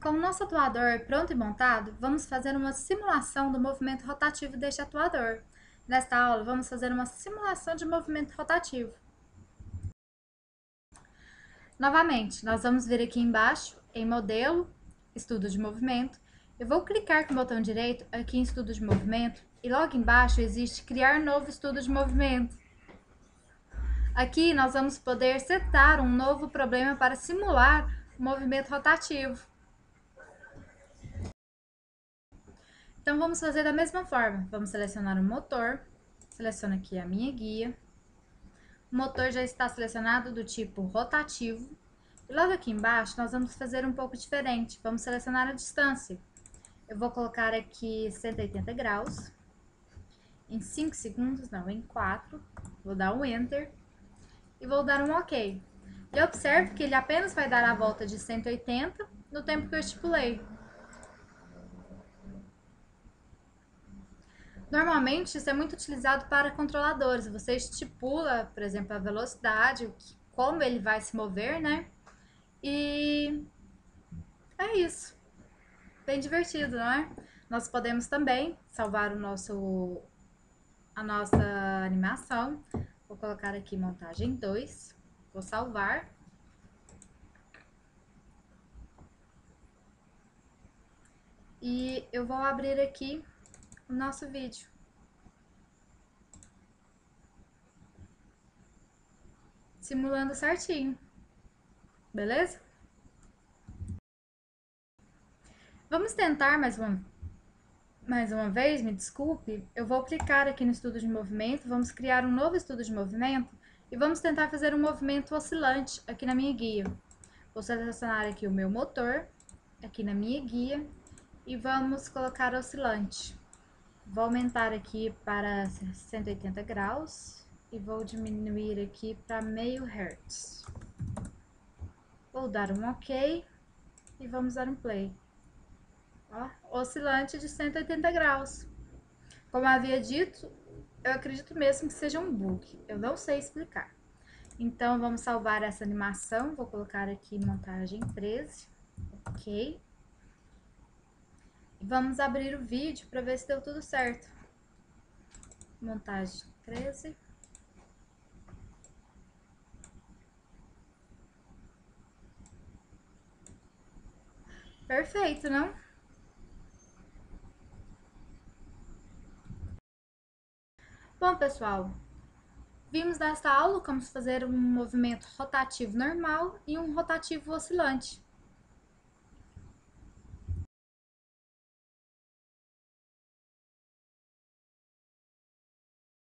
Com o nosso atuador pronto e montado, vamos fazer uma simulação do movimento rotativo deste atuador. Nesta aula, vamos fazer uma simulação de movimento rotativo. Novamente, nós vamos vir aqui embaixo, em Modelo, Estudo de Movimento. Eu vou clicar com o botão direito aqui em Estudo de Movimento e logo embaixo existe Criar Novo Estudo de Movimento. Aqui nós vamos poder setar um novo problema para simular o movimento rotativo. Então, vamos fazer da mesma forma. Vamos selecionar o motor. Seleciono aqui a minha guia. O motor já está selecionado do tipo rotativo. E logo aqui embaixo, nós vamos fazer um pouco diferente. Vamos selecionar a distância. Eu vou colocar aqui 180 graus. Em 5 segundos, não, em 4. Vou dar um Enter. E vou dar um OK. E observe que ele apenas vai dar a volta de 180 no tempo que eu estipulei. Normalmente, isso é muito utilizado para controladores. Você estipula, por exemplo, a velocidade, como ele vai se mover, né? E é isso. Bem divertido, não é? Nós podemos também salvar o nosso a nossa animação. Vou colocar aqui montagem 2. Vou salvar. E eu vou abrir aqui o nosso vídeo. Simulando certinho. Beleza? Vamos tentar mais uma, mais uma vez, me desculpe. Eu vou clicar aqui no estudo de movimento, vamos criar um novo estudo de movimento e vamos tentar fazer um movimento oscilante aqui na minha guia. Vou selecionar aqui o meu motor, aqui na minha guia, e vamos colocar oscilante. Vou aumentar aqui para 180 graus e vou diminuir aqui para meio hertz. Vou dar um OK e vamos dar um play. Ó, oscilante de 180 graus. Como havia dito, eu acredito mesmo que seja um bug. Eu não sei explicar. Então, vamos salvar essa animação. Vou colocar aqui montagem 13. Ok. Vamos abrir o vídeo para ver se deu tudo certo. Montagem 13. Perfeito, não? Bom, pessoal, vimos nesta aula como fazer um movimento rotativo normal e um rotativo oscilante.